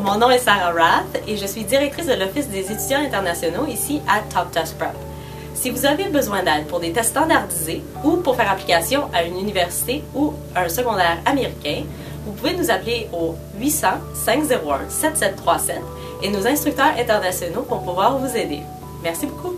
Mon nom est Sarah Rath et je suis directrice de l'Office des étudiants internationaux ici à Top Test Prep. Si vous avez besoin d'aide pour des tests standardisés ou pour faire application à une université ou un secondaire américain, vous pouvez nous appeler au 800 501 7737 et nos instructeurs internationaux vont pouvoir vous aider. Merci beaucoup.